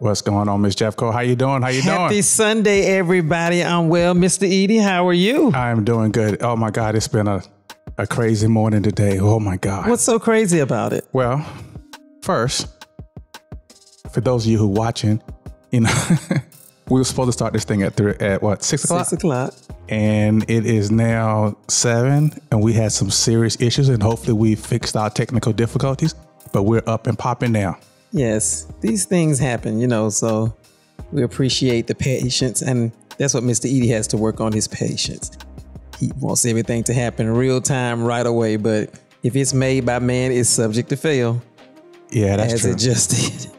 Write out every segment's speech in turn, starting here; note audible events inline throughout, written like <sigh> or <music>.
What's going on, Miss Jeffcoat? How you doing? How you Happy doing? Happy Sunday, everybody. I'm well, Mr. Edie. How are you? I'm doing good. Oh my God, it's been a, a crazy morning today. Oh my God. What's so crazy about it? Well, first, for those of you who watching, you know, <laughs> we were supposed to start this thing at three, at what six o'clock, Six o'clock. and it is now seven, and we had some serious issues, and hopefully we fixed our technical difficulties, but we're up and popping now. Yes, these things happen, you know, so we appreciate the patience. And that's what Mr. Edie has to work on his patience. He wants everything to happen real time, right away. But if it's made by man, it's subject to fail, Yeah, that's as true. it just did.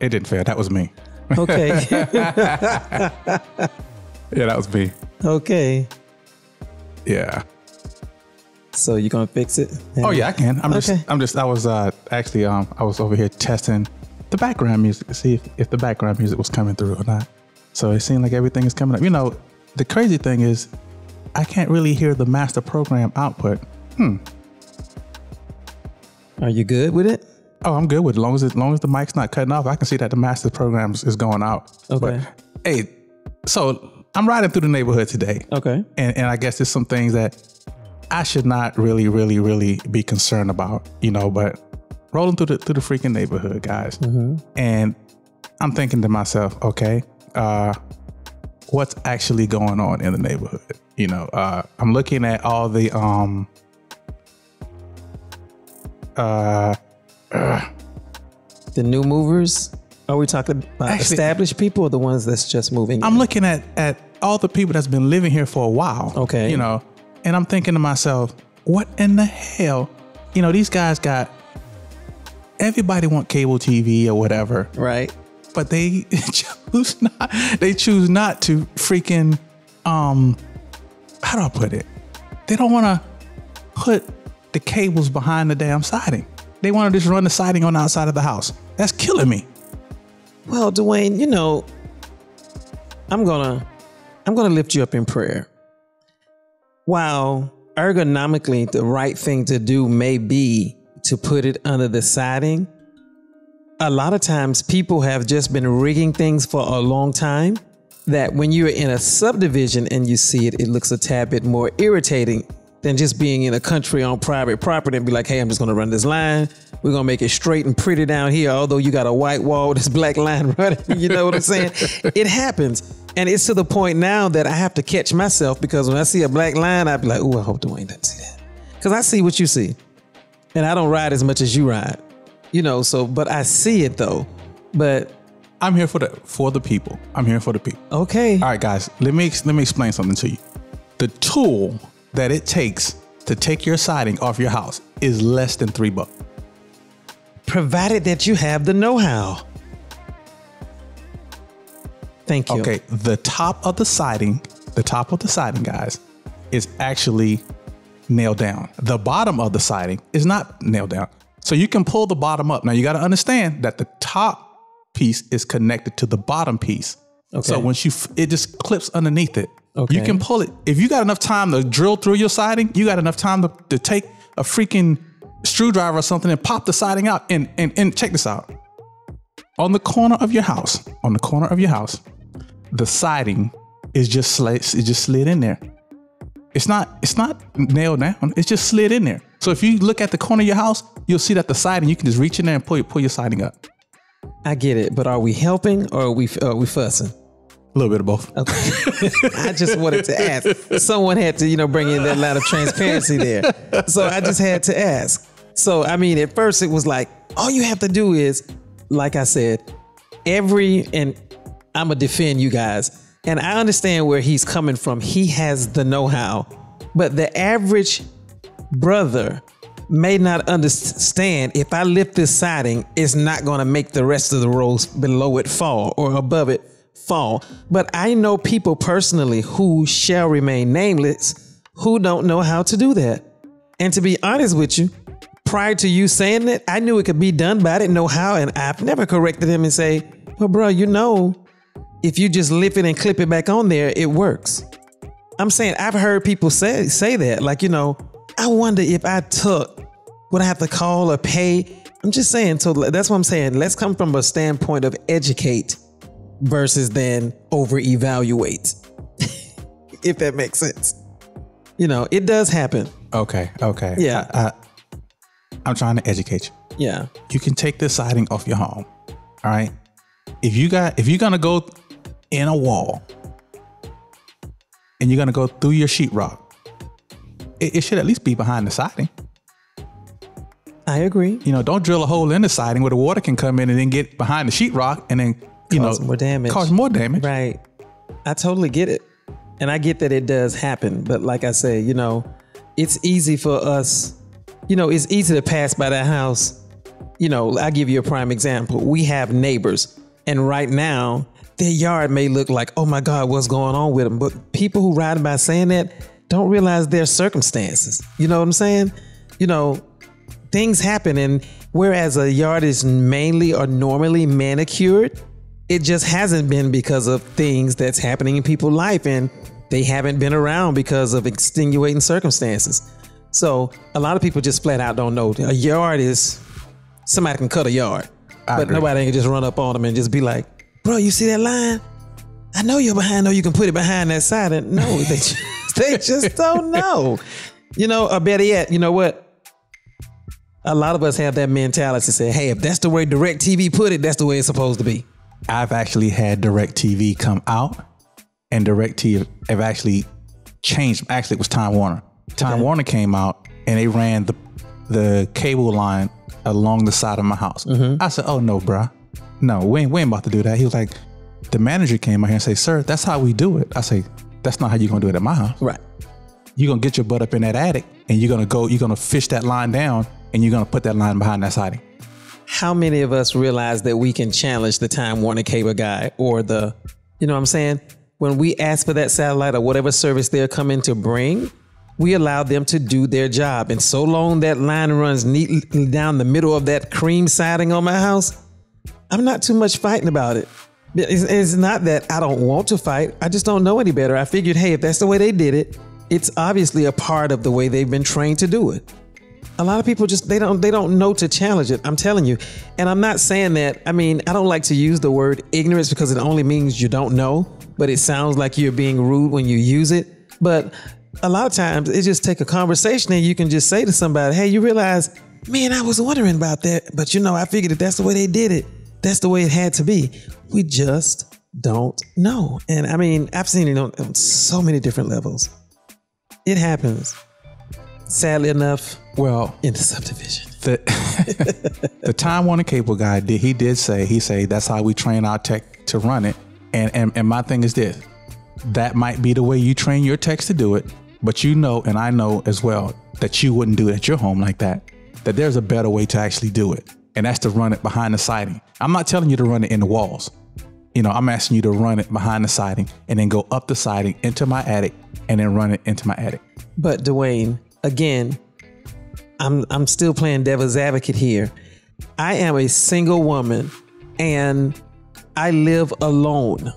it didn't fail. That was me. Okay. <laughs> Yeah, that was me. okay. Yeah. So you're going to fix it? Oh yeah, I can. I'm Okay. just I'm just I was uh actually um I was over here testing the background music to see if, if the background music was coming through or not. So it seemed like everything is coming up. You know, the crazy thing is I can't really hear the master program output. Hmm. Are you good with it? Oh, I'm good with it. As long as as long as the mic's not cutting off, I can see that the master program is- is going out. Okay. But hey, so I'm riding through the neighborhood today. Okay. and, and I guess there's some things that I should not really, really, really be concerned about, you know. But rolling through the through the freaking neighborhood, guys, and I'm thinking to myself, okay, uh, what's actually going on in the neighborhood? You know, uh, I'm looking at all the um, uh, The new movers? Are we talking about Actually- established people or the ones that's just moving? I'm looking at at all the people that's been living here for a while. Okay. You know, and I'm thinking to myself, what in the hell? You know, these guys got everybody want cable TV or whatever, right? but they <laughs> choose not they choose not to freaking um how do I put it? They don't want to put the cables behind the damn siding. They want to just run the siding on the outside of the house. That's killing me. Well, Dwayne, you know, I'm gonna I'm gonna lift you up in prayer. While ergonomically the right thing to do may be to put it under the siding, a lot of times people have just been rigging things for a long time that when you're in a subdivision and you see it, it looks a tad bit more irritating than just being in a country on private property and be like, hey, I'm just gonna run this line. We're gonna make it straight and pretty down here, although you got a white wall with <laughs> this black line running. You know what I'm saying? <laughs> it happens. And it's to the point now that I have to catch myself because when I see a black line, I'd be like, oh, I hope Dwayne doesn't see that. Because I see what you see. And I don't ride as much as you ride. You know, so but I see it though. But I'm here for the for the people. I'm here for the people. okay. All right, guys, let me let me explain something to you. The tool that it takes to take your siding off your house is less than three bucks. provided that you have the know-how. Thank you. Okay, the top of the siding, the top of the siding, guys, is actually nailed down. The bottom of the siding is not nailed down. So you can pull the bottom up. Now you got to understand that the top piece is connected to the bottom piece. So Okay. once you, f- it just clips underneath it. Okay. You can pull it. If you got enough time to drill through your siding, you got enough time to, to take a freaking screwdriver or something and pop the siding out. And, and, and check this out. On the corner of your house, on the corner of your house, the siding is just slid, it just slid in there. It's not it's not nailed down. It's just slid in there. So if you look at the corner of your house, you'll see that the siding. You can just reach in there and pull pull your siding up. I get it, but are we helping or are we are we fussing? A little bit of both. Okay. I just wanted to ask. Someone had to, you know, bring in that lot of transparency there. So I just had to ask. So I mean, at first it was like, all you have to do is, like I said, every and I'm gonna defend you guys. And I understand where he's coming from. He has the know-how. But the average brother may not understand if I lift this siding, it's not going to make the rest of the rows below it fall or above it fall. But I know people personally who shall remain nameless who don't know how to do that. And to be honest with you, prior to you saying it, I knew it could be done, but I didn't know how. And I've never corrected him and say, well, bro, you know, if you just lift it and clip it back on there, it works. I'm saying I've heard people say say that. Like, you know, I wonder if I took would I have to call or pay I'm just saying. So that's what I'm saying. Let's come from a standpoint of educate versus then over evaluate. <laughs> if that makes sense. You know, it does happen. Okay, okay. Yeah. I, I, I'm trying to educate you. Yeah. You can take this siding off your home. All right. If you got, if you're gonna go in a wall, and you're gonna go through your sheetrock, it, it should at least be behind the siding. I agree. You know, don't drill a hole in the siding where the water can come in and then get behind the sheetrock and then you Cause know more damage. Cause more damage. Right. I totally get it. And I get that it does happen. But like I said, you know, it's easy for us, you know, it's easy to pass by that house. You know, I'll give you a prime example. We have neighbors, and right now, their yard may look like, oh my God, what's going on with them? But people who ride by saying that don't realize their circumstances. You know what I'm saying? You know, things happen. And whereas a yard is mainly or normally manicured, it just hasn't been because of things that's happening in people's life and they haven't been around because of extenuating circumstances. So a lot of people just flat out don't know. A yard is somebody can cut a yard, I but agree. nobody can just run up on them and just be like, "Bro, you see that line? I know you're behind. Know you can put it behind that side." And no, <laughs> they just, they just don't know. You know, or better yet, you know what? A lot of us have that mentality to say, "Hey, if that's the way Direct TV put it, that's the way it's supposed to be." I've actually had Direct TV come out, and Direct TV have actually changed. Actually, it was Time Warner. Time Okay. Warner came out and they ran the the cable line along the side of my house. Mm-hmm. I said, "Oh no, bruh, no, we ain't, we ain't about to do that." He was like, "The manager came out here and say, sir, that's how we do it." I say, "That's not how you gonna do it at my house. Right. You're gonna get your butt up in that attic and you're gonna go, you're gonna fish that line down, and you're gonna put that line behind that siding." How many of us realize that we can challenge the Time Warner cable guy or the, you know what I'm saying? When we ask for that satellite or whatever service they're coming to bring, we allow them to do their job. And so long that line runs neatly down the middle of that cream siding on my house, I'm not too much fighting about it. It's, it's not that I don't want to fight. I just don't know any better. I figured, hey, if that's the way they did it, it's obviously a part of the way they've been trained to do it a lot of people just they don't they don't know to challenge it i'm telling you. And i'm not saying that i mean i don't like to use the word ignorance because it only means you don't know but it sounds like you're being rude when you use it. But a lot of times it just take a conversation and you can just say to somebody hey you realize man i was wondering about that but you know i figured if that's the way they did it. That's the way it had to be. We just don't know. And i mean i've seen it on, on so many different levels. It happens sadly enough Well, in the subdivision. the <laughs> the Time Warner cable guy did he did say he say that's how we train our tech to run it. And and and my thing is this. That might be the way you train your techs to do it, but you know and I know as well that you wouldn't do it at your home like that. That there's a better way to actually do it. And that's to run it behind the siding. I'm not telling you to run it in the walls. You know, I'm asking you to run it behind the siding and then go up the siding into my attic and then run it into my attic. But Dwayne, again, I'm I'm still playing devil's advocate here. I am a single woman and I live alone.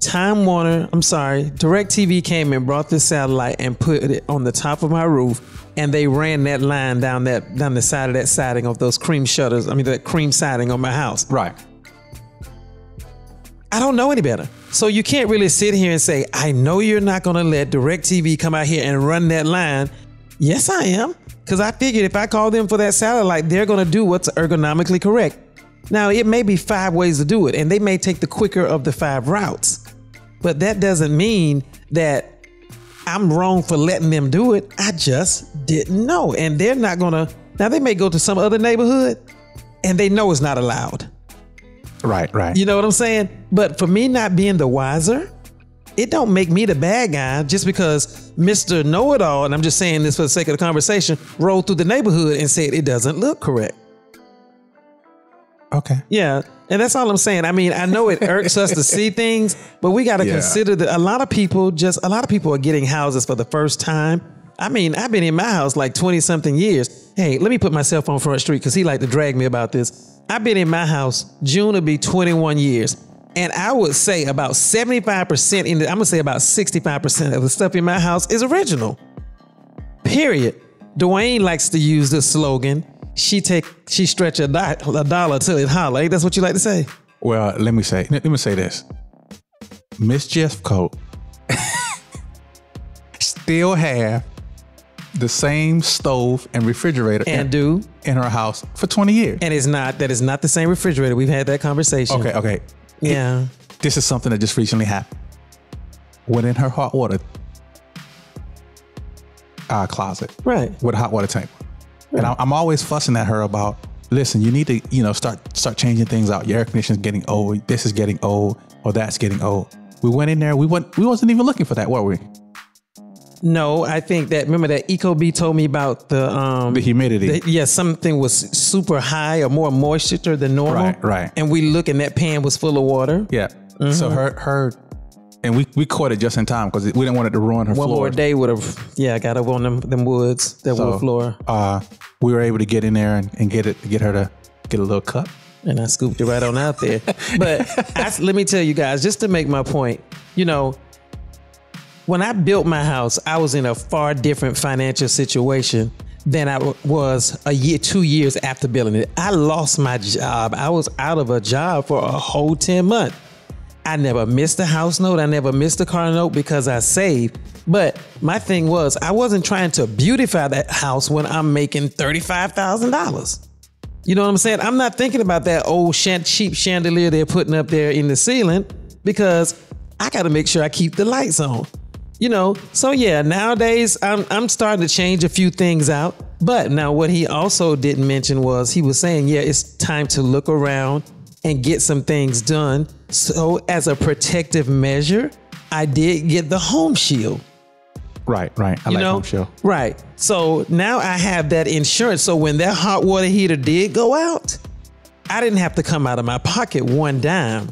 Time Warner, I'm sorry, DirecTV came and brought this satellite and put it on the top of my roof and they ran that line down that down the side of that siding of those cream shutters. I mean that cream siding on my house. Right. I don't know any better. So you can't really sit here and say, I know you're not going to let DirecTV come out here and run that line. Yes, I am. Because I figured if I call them for that satellite, they're going to do what's ergonomically correct. Now, it may be five ways to do it, and they may take the quicker of the five routes. But that doesn't mean that I'm wrong for letting them do it. I just didn't know. And they're not going to, now they may go to some other neighborhood and they know it's not allowed. Right, right. You know what I'm saying? But for me not being the wiser, it don't make me the bad guy just because Mr. Know It All, and I'm just saying this for the sake of the conversation, rolled through the neighborhood and said it doesn't look correct. okay. Yeah. And that's all I'm saying. I mean, I know it irks us to <laughs> see things, but we got to Yeah. consider that a lot of people just, a lot of people are getting houses for the first time. I mean, I've been in my house like 20 something years. Hey, let me put myself on Front Street because he like to drag me about this. I've been in my house, June will be 21 years. And I would say about 75% in the, I'm gonna say about 65% of the stuff in my house is original. Period. Dwayne likes to use this slogan she take she stretch a, di- a dollar till it holler. Ain't that's what you like to say? Well, let me say, let me say this. Miss Jeffcoat <laughs> still have the same stove and refrigerator And in, do in her house for 20 years. and it's not that is not the same refrigerator. We've had that conversation. Okay, okay. Yeah. This is something that just recently happened. Went in her hot water uh, closet Right. with a hot water tank. And I- I'm always fussing at her about, listen, you need to, you know, start start changing things out. Your air conditioner's getting old. This is getting old, or that's getting old. We went in there. We went. We wasn't even looking for that, were we? No, I think that remember that EcoBee told me about the um The humidity. the- yeah, something was super high or more moisture than normal. Right, right. And we look and that pan was full of water. yeah. So Mm-hmm. her her, and we we caught it just in time because we didn't want it to ruin her One more day would have yeah, I got up on them them woods, that wood floor. Uh, we were able to get in there and, and get it, get her to get a little cup. and I scooped it right on out there. But I, let me tell you guys, just to make my point, you know, when I built my house, I was in a far different financial situation than I was a year, two years after building it. I lost my job. I was out of a job for a whole 10 months. I never missed a house note. I never missed a car note because I saved. But my thing was, I wasn't trying to beautify that house when I'm making $35,000. You know what I'm saying? I'm not thinking about that old cheap chandelier they're putting up there in the ceiling because I got to make sure I keep the lights on. You know, so yeah, nowadays I'm I'm starting to change a few things out. But now what he also didn't mention was he was saying, yeah, it's time to look around and get some things done. So as a protective measure, I did get the home shield Right, right. I you like know home shield. right so now i have that insurance so when that hot water heater did go out i didn't have to come out of my pocket one dime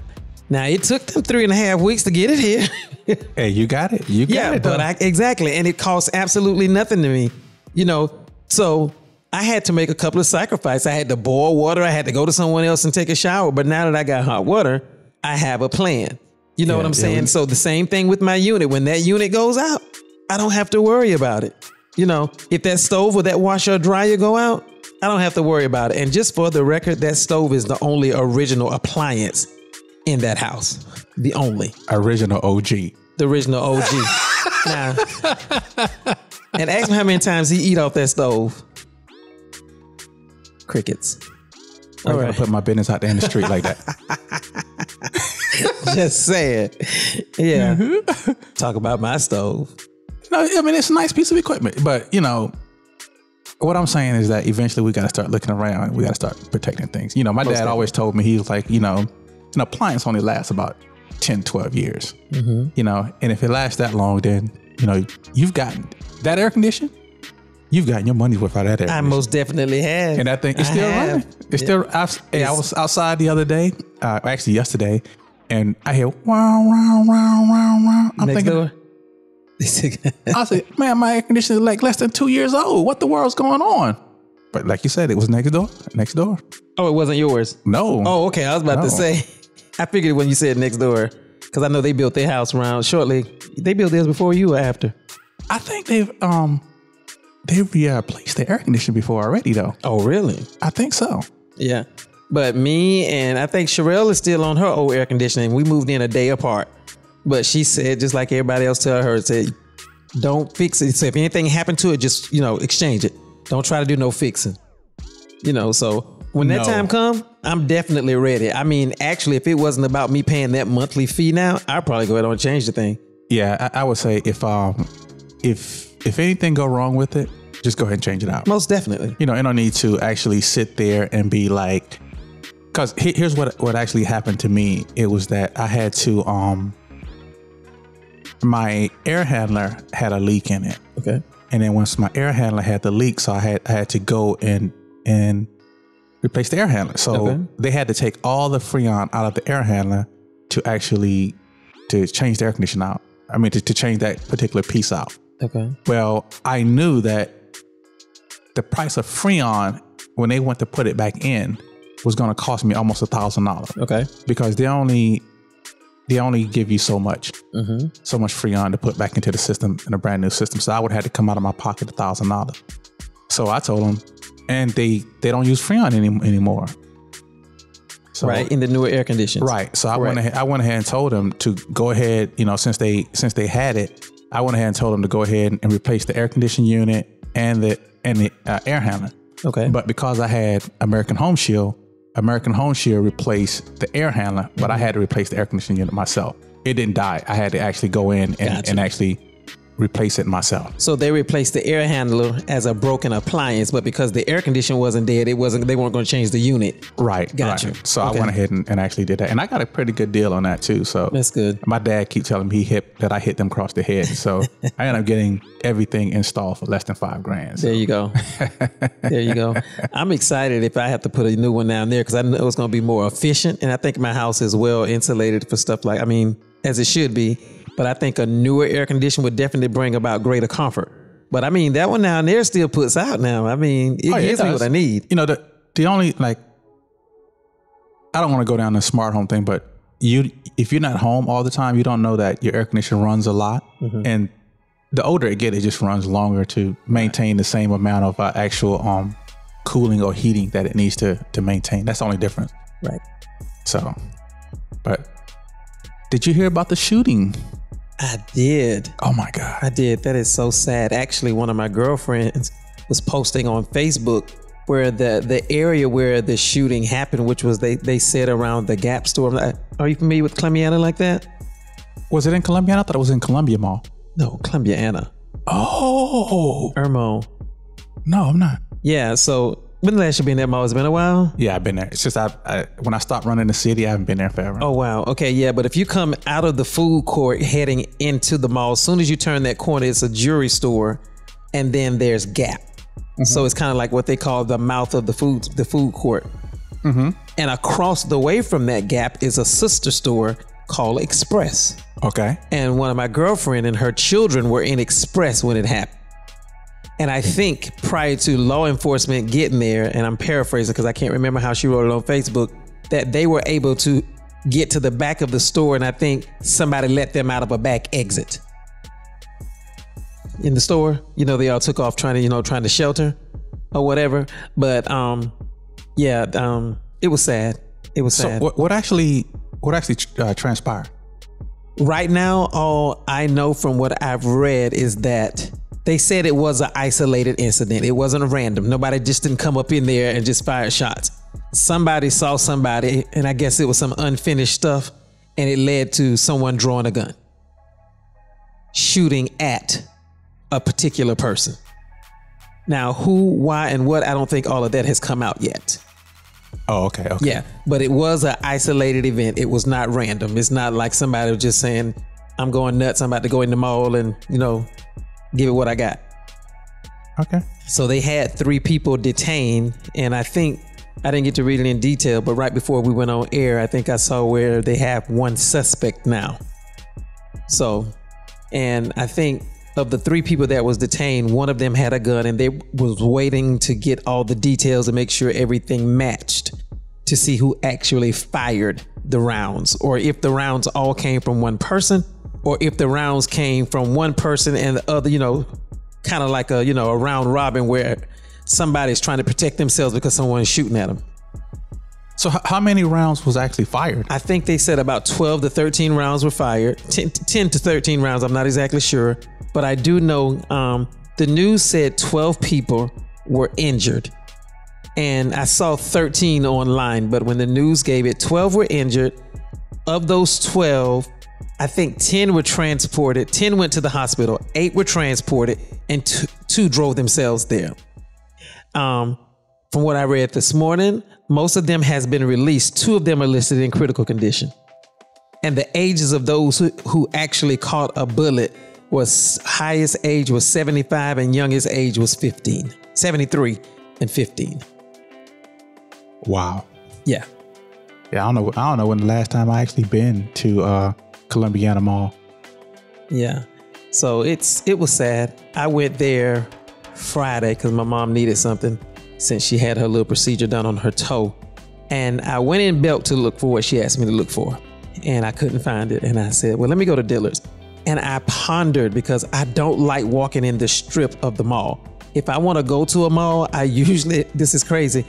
now it took them three and a half weeks to get it here. <laughs> Hey, you got it. You got yeah it. but i exactly and it cost absolutely nothing to me you know? So i had to make a couple of sacrifices. I had to boil water i had to go to someone else and take a shower but now that i got hot water i have a plan. You know Yeah, what i'm yeah, saying? we- so the same thing with my unit. When that unit goes out i don't have to worry about it. You know if that stove or that washer or dryer go out i don't have to worry about it. And just for the record that stove is the only original appliance in that house the only original OG. the original OG. <laughs> now, and ask him how many times he eat off that stove. Crickets. I'm gonna right. put my business out there in the street like that. <laughs> Just saying. Yeah. Mm-hmm. Talk about my stove. No, I mean it's a nice piece of equipment, but you know, what I'm saying is that eventually we got to start looking around. We got to start protecting things. You know, my dad always told me he was like, you know, an appliance only lasts about 10, 12 years. You know, and if it lasts that long, then you know you've gotten that air condition. You've gotten your money's worth out of that air. I most definitely have. and that thing is I still running. It's still. I, was- hey, I was outside the other day, uh, actually yesterday, and I hear wow, wow, wow, wow, wow. I'm Next thinking, door. <laughs> I said, man, my air conditioner is like less than two years old. What the world's going on? But like you said, it was next door. Next door. oh, it wasn't yours. No. Oh, okay. I was about No. to say. I figured when you said next door, because I know they built their house around shortly. They built theirs before you or after? I think they've um they've replaced the air conditioner before already though. Oh, really? I think so. Yeah. But me and I think Sherelle is still on her old air conditioning. We moved in a day apart. But she said, just like everybody else tell her, said, don't fix it. So if anything happened to it, just, you know, exchange it. Don't try to do no fixing. You know, so when that No. time come, I'm definitely ready. I mean, actually, if it wasn't about me paying that monthly fee now, I'd probably go ahead and change the thing. Yeah, I, I would say if um if if anything go wrong with it, just go ahead and change it out. Most definitely. you know, you don't need to actually sit there and be like, because here's what what actually happened to me. It was that I had to um, my air handler had a leak in it, Okay. and then once my air handler had the leak, so I had I had to go and and replace the air handler. So Okay. they had to take all the freon out of the air handler to actually to change the air conditioner out. I mean, to, to change that particular piece out. Okay. Well, I knew that the price of Freon when they went to put it back in was going to cost me almost a thousand dollars Okay. because they only they only give you so much Mm-hmm. so much Freon to put back into the system in a brand new system. So I would have to come out of my pocket a thousand dollars. So I told them, and they they don't use Freon any, anymore. So, right in the newer air conditions. Right. So I Correct. went ahead. I went ahead and told them to go ahead. You know, since they since they had it, I went ahead and told them to go ahead and replace the air conditioning unit and the and the uh, air handler. Okay. But because I had American Home Shield, American Home Shield replaced the air handler, but I had to replace the air conditioning unit myself. It didn't die. I had to actually go in and, Gotcha. and actually replace it myself. So they replaced the air handler as a broken appliance, but because the air conditioner wasn't dead, it wasn't. They weren't going to change the unit. Right. Gotcha. right. So Okay. I went ahead and, and actually did that, and I got a pretty good deal on that too. So That's good. My dad keep telling me he hit that I hit them across the head. So <laughs> I ended up getting everything installed for less than five grand. So There you go. <laughs> there you go. I'm excited if I have to put a new one down there because I know it's going to be more efficient, and I think my house is well insulated for stuff like I mean, as it should be. But I think a newer air conditioner would definitely bring about greater comfort. But I mean, that one down there still puts out now. I mean, it Oh, yeah, it gives me what I need. you know the the only like I don't want to go down the smart home thing, but you if you're not home all the time, you don't know that your air conditioner runs a lot, Mm-hmm. and the older it gets, it just runs longer to maintain the same amount of uh, actual um cooling or heating that it needs to to maintain. That's the only difference. Right. So, but did you hear about the shooting? I did. Oh my god! I did. That is so sad. Actually, one of my girlfriends was posting on Facebook where the the area where the shooting happened, which was they they said around the Gap store. Like, Are you familiar with Columbiana like that? Was it in Columbia? I thought it was in Columbia Mall. No, Columbiana. Oh Irmo. no, I'm not. Yeah. So when the last you been there, Mo? It's been a while. Yeah, I've been there. It's just I, I when I stopped running the city, I haven't been there forever. Oh wow. Okay, yeah, but if you come out of the food court heading into the mall, as soon as you turn that corner, it's a jewelry store, and then there's Gap. Mm-hmm. So it's kind of like what they call the mouth of the food the food court. Mm-hmm. And across the way from that Gap is a sister store called Express. Okay. And one of my girlfriend and her children were in Express when it happened. And I think prior to law enforcement getting there, and I'm paraphrasing because I can't remember how she wrote it on Facebook, that they were able to get to the back of the store, and I think somebody let them out of a back exit in the store. You know, they all took off trying to, you know, trying to shelter or whatever. But um, yeah, um, it was sad. It was So sad. what, what actually what actually uh, transpired? Right now, all I know from what I've read is that they said it was an isolated incident. It wasn't random. Nobody just didn't come up in there and just fired shots. Somebody saw somebody, and I guess it was some unfinished stuff, and it led to someone drawing a gun, shooting at a particular person. Now, who, why, and what, I don't think all of that has come out yet. Oh, okay. Okay. Yeah, but it was an isolated event. It was not random. It's not like somebody was just saying, "I'm going nuts. I'm about to go in the mall and you know, give it what I got." Okay. So they had three people detained, and I think I didn't get to read it in detail, but right before we went on air, I think I saw where they have one suspect now. So, and I think of the three people that was detained, one of them had a gun, and they was waiting to get all the details and make sure everything matched to see who actually fired the rounds, or if the rounds all came from one person, or if the rounds came from one person and the other, you know, kind of like a you know a round robin where somebody's trying to protect themselves because someone's shooting at them. So how many rounds was actually fired? I think they said about 12 to 13 rounds were fired. 10, 10 to 13 rounds, I'm not exactly sure. But I do know um, the news said 12 people were injured. And I saw 13 online, but when the news gave it, 12 were injured. Of those 12, I think 10 were transported, 10 went to the hospital, 8 were transported, and two, two drove themselves there. Um, from what I read this morning, most of them has been released. Two of them are listed in critical condition. And the ages of those who, who actually caught a bullet was highest age was 75 and youngest age was 15. 73 and 15. Wow. Yeah. Yeah, I don't know. I don't know when the last time I actually been to uh, Columbiana Mall. Yeah. So it's it was sad. I went there Friday because my mom needed something since she had her little procedure done on her toe. And I went in Belk to look for what she asked me to look for. And I couldn't find it. And I said, Well, let me go to Dillard's. And I pondered because I don't like walking in the strip of the mall. if I want to go to a mall, I <laughs> usually this is crazy.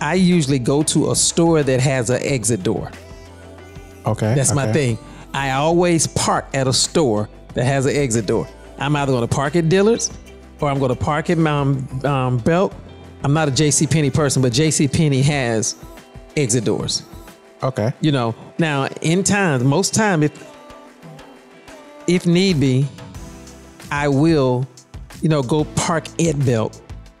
I usually go to a store that has an exit door. Okay. That's my thing. I always park at a store that has an exit door. I'm either going to park at Dillard's or I'm going to park at um, um, Belk. I'm not a J.C. Penney person, but J.C. Penney has exit doors. Okay. You know, now in times, most time, if if need be, I will, you know, go park at Belk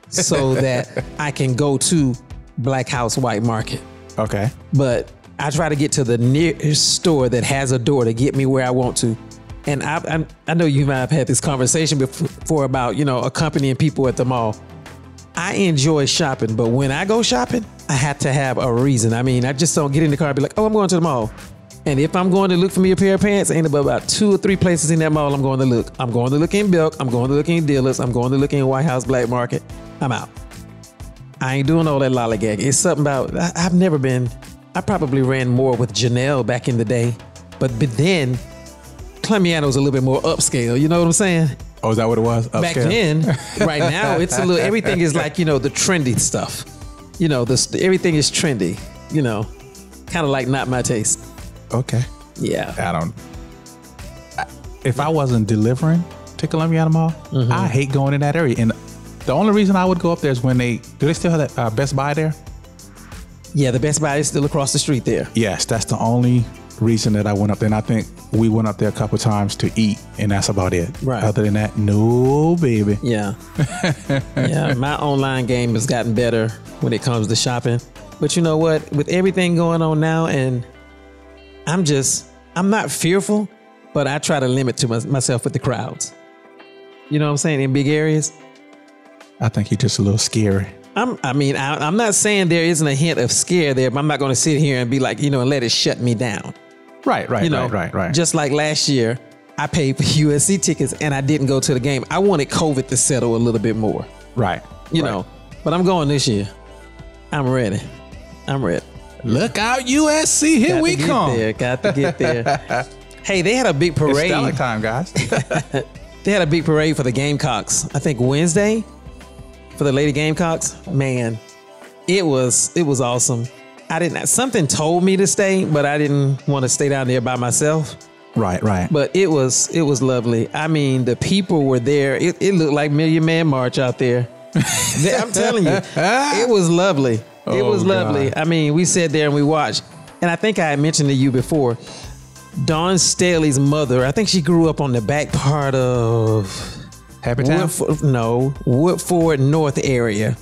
so <laughs> that I can go to Black House White Market. Okay. But I try to get to the nearest store that has a door to get me where I want to. And I, I, I know you might have had this conversation before about you know accompanying people at the mall. I enjoy shopping, but when I go shopping, I have to have a reason. I mean, I just don't get in the car and be like, oh, I'm going to the mall. And if I'm going to look for me a pair of pants, ain't but about two or three places in that mall I'm going to look. I'm going to look in Belk. I'm going to look in Dillard's. I'm going to look in White House Black Market. I'm out. I ain't doing all that lollygag. It's something about I, I've never been. I probably ran more with Janelle back in the day, but but then Columbiana's a little bit more upscale. You know what I'm saying? Oh, is that what it was? Back then, <laughs> right now it's a little. Everything is like you know the trendy stuff. You know, this everything is trendy. You know, kind of like not my taste. Okay. Yeah. I don't. I- If I wasn't delivering to Columbia Mall, Mm-hmm. I hate going in that area. And the only reason I would go up there is when they do they still have that uh, Best Buy there? Yeah, the Best Buy is still across the street there. Yes, that's the only reason that I went up there. And I think we went up there a couple times to eat, and that's about it. Right. Other than that, no, baby. Yeah. <laughs> yeah. My online game has gotten better when it comes to shopping. But you know what? With everything going on now, and I'm just, I'm not fearful, but I try to limit to my, myself with the crowds. You know what I'm saying? In big areas. I think you're just a little scary. I'm, I mean, I, I'm not saying there isn't a hint of scare there, but I'm not going to sit here and be like, you know, and let it shut me down. Right, right, You know, right, right, right. Just like last year, I paid for <laughs> USC tickets and I didn't go to the game. I wanted COVID to settle a little bit more. right. you right. know. But I'm going this year. I'm ready. I'm ready. Look out, USC! Here Got we to get come. there. Got to get there. <laughs> hey, they had a big It's parade. Stellar time, guys. <laughs> They had a big parade for the Gamecocks. I think Wednesday for the Lady Gamecocks. Man, it was it was awesome. I didn't. Something told me to stay, but I didn't want to stay down there by myself. right, right. But it was it was lovely. I mean, the people were there. It, it looked like Million Man March out there. <laughs> I'm telling you, it was lovely. It Oh, was lovely. God. I mean, we sat there and we watched. And I think I had mentioned to you before, Dawn Staley's mother. I think she grew up on the back part of Happy Town. Woodford, no Woodford North area.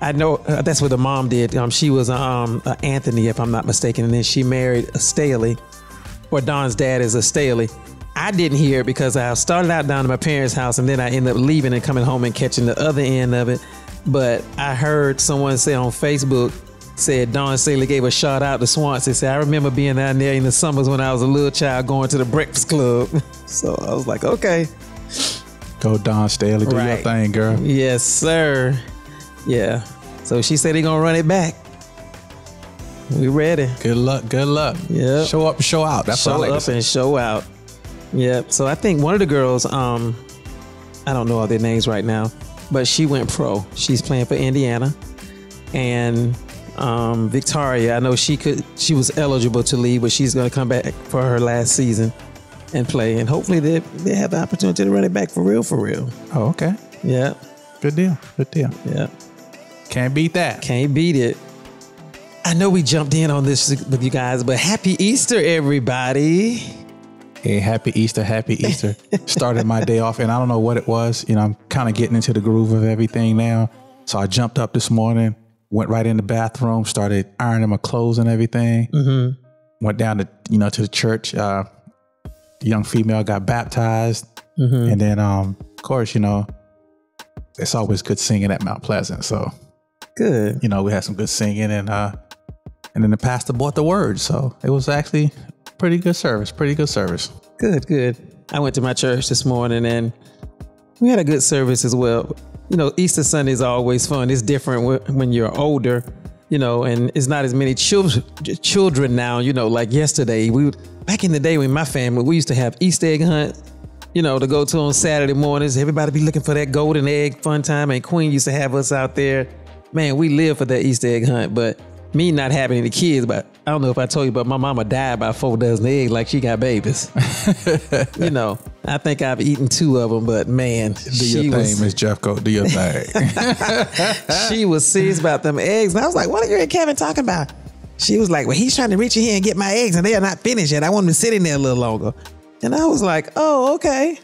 I know uh, that's what the mom did. Um, she was um uh, Anthony, if I'm not mistaken, and then she married a Staley, or Dawn's dad is a Staley. I didn't hear it because I started out down to my parents' house, and then I ended up leaving and coming home and catching the other end of it. But I heard someone say on Facebook said Dawn Staley gave a shout out to Swansea. Said I remember being down there in the summers when I was a little child going to the Breakfast Club. <laughs> So I was like, okay. Go Dawn Staley, do your thing, girl. Yes, sir. Yeah. So she said he gonna run it back. We ready. Good luck, good luck. Yeah. Show up, show out. That's show what I like up and show out. Yep. So I think one of the girls, um, I don't know all their names right now, but she went pro. She's playing for Indiana, and um, Victoria. I know she could. She was eligible to leave, but she's gonna come back for her last season and play, and hopefully they they have the opportunity to run it back for real, for real. Oh, okay. Yeah. Good deal. Good deal. Yeah. Can't beat that. Can't beat it. I know we jumped in on this with you guys, but happy Easter, everybody. Hey, happy Easter, happy Easter. <laughs> Started my day off, and I don't know what it was. You know, I'm kind of getting into the groove of everything now. So I jumped up this morning, went right in the bathroom, started ironing my clothes and everything. Mm-hmm. Went down to you know to the church. Uh, young female got baptized, Mm-hmm. and then um, of course, you know, it's always good singing at Mount Pleasant. So Good. you know, we had some good singing, and uh, and then the pastor brought the word. So it was actually pretty good service. Pretty good service. Good, good. I went to my church this morning and we had a good service as well. You know, Easter Sunday is always fun. It's different when you're older, you know, and it's not as many children children now, you know, like yesterday. We would, back in the day when my family, we used to have Easter egg hunt you know, to go to on Saturday mornings. Everybody be looking for that golden egg fun time. And Queen used to have us out there. Man, we live for that Easter egg hunt. But me not having any kids, but I don't know if I told you, but my mama died by four dozen eggs like she got babies. <laughs> you know, I think I've eaten two of them, but man, Do your thing, Miss Jeffcoat. Do your <laughs> thing. she was serious about them eggs. And I was like, what are you and Kevin talking about? She was like, well, he's trying to reach in here and get my eggs and they are not finished yet. I want them to sit in there a little longer. And I was like, oh, okay.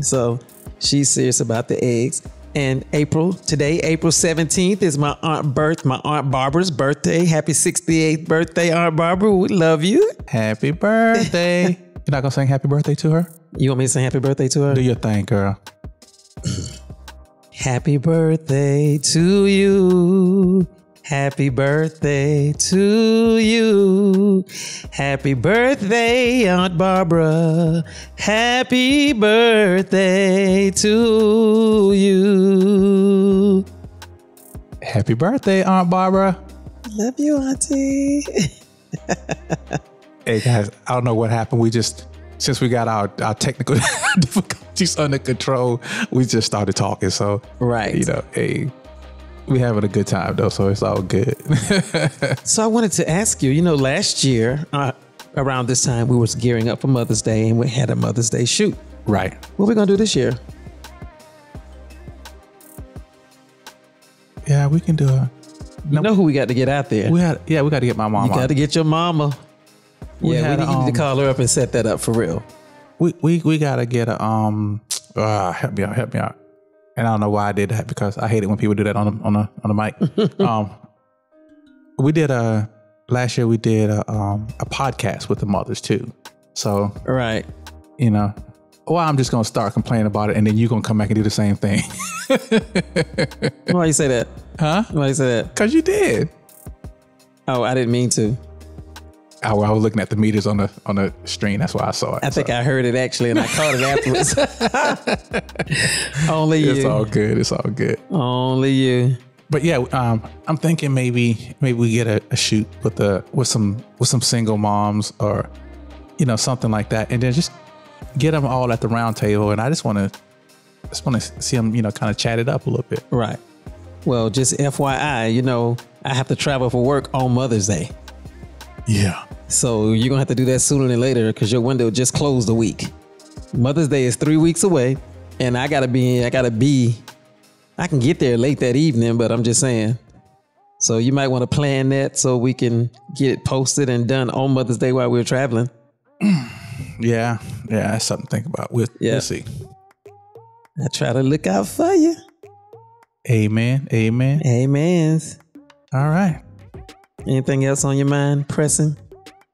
So she's serious about the eggs. And April, today, April 17th, is my Aunt Birth, my Aunt Barbara's birthday. Happy 68th birthday, Aunt Barbara. We love you. happy birthday. <laughs> You're not gonna sing happy birthday to her? You want me to say happy birthday to her? Do your thing, girl. <clears throat> Happy birthday to you. Happy birthday to you. Happy birthday, Aunt Barbara. Happy birthday to you. Happy birthday, Aunt Barbara. Love you, Auntie. <laughs> Hey guys, I don't know what happened. We just since we got our, our technical <laughs> difficulties under control, we just started talking. So Right. you know, hey, we having a good time though, so it's all good. <laughs> So I wanted to ask you, you know, last year, uh, around this time, we was gearing up for Mother's Day and we had a Mother's Day shoot. right. What we gonna do this year? Yeah, we can do it. You know who we got to get out there. We had yeah, we got to get my mom. You got to get your mama. We yeah, had, we need um, to call her up and set that up for real. we we we gotta get a um uh help me out help me out and i don't know why i did that because i hate it when people do that on the on the on the mic <laughs> um we did a last year we did a um a podcast with the mothers too so Right. you know well i'm just gonna start complaining about it and then you're gonna come back and do the same thing Why you say that? huh Why you say that? because you did Oh, I didn't mean to. I, I was looking at the meters on the on the screen that's why i saw it I think I heard it actually, and I caught it afterwards. <laughs> Only it's you. It's all good it's all good Only you. But yeah, um, I'm thinking maybe maybe we get a, a shoot with the with some with some single moms or you know something like that, and then just get them all at the round table. And I just want to just want to see them you know kind of chat it up a little bit. Right. Well, just FYI, you know, I have to travel for work on Mother's Day. Yeah, So you're gonna have to do that sooner than later because your window just closed a week. Mother's Day is three weeks away, and I gotta be. I gotta be. I can get there late that evening, but I'm just saying. So you might want to plan that so we can get it posted and done on Mother's Day while we're traveling. <clears throat> yeah, yeah. That's something to think about. We'll, Yeah. we'll see. I try to look out for you. Amen. Amen. Amen. All right. Anything else on your mind pressing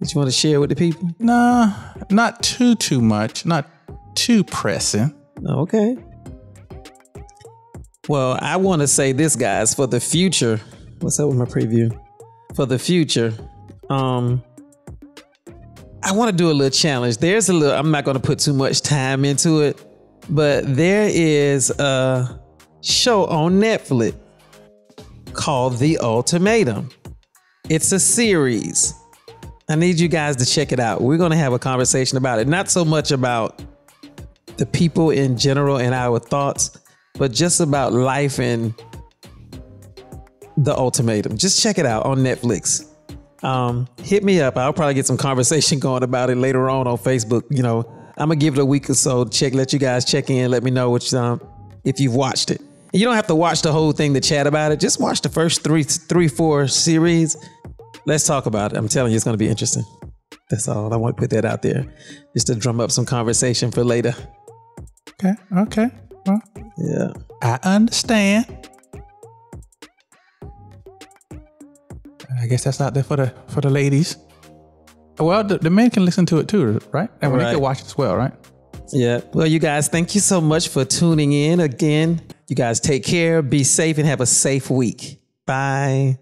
that you want to share with the people? Nah, not too too much. Not too pressing. Okay. Well, I want to say this, guys, for the future. What's up with my preview? For the future, um, I want to do a little challenge. There's a little. I'm not going to put too much time into it, but there is a show on Netflix called The Ultimatum. It's a series. I need you guys to check it out. We're going to have a conversation about it. Not so much about the people in general and our thoughts, but just about life and the ultimatum. Just check it out on Netflix. Um, hit me up. I'll probably get some <laughs> conversation going about it later on on Facebook. You know, I'm gonna give it a week or so. Check, let you guys check in. Let me know which um if you've watched it. You don't have to watch the whole thing to chat about it. Just watch the first three, three, four series. Let's talk about it. I'm telling you, it's gonna be interesting. That's all. I want to put that out there, just to drum up some conversation for later. Okay. Okay. Well, Yeah. I understand. I guess that's out there for the for the ladies. Well, the, the men can listen to it too, right? And when they Right. can watch it as well, right? Yeah. Well, you guys, thank you so much for tuning in again. You guys take care, be safe, and have a safe week. Bye.